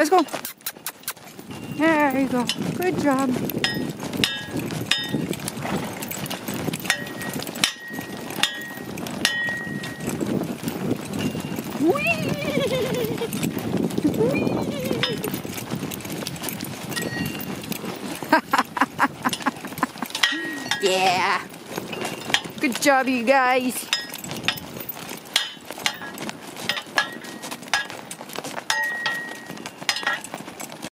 Let's go. There you go. Good job. yeah. Good job, you guys.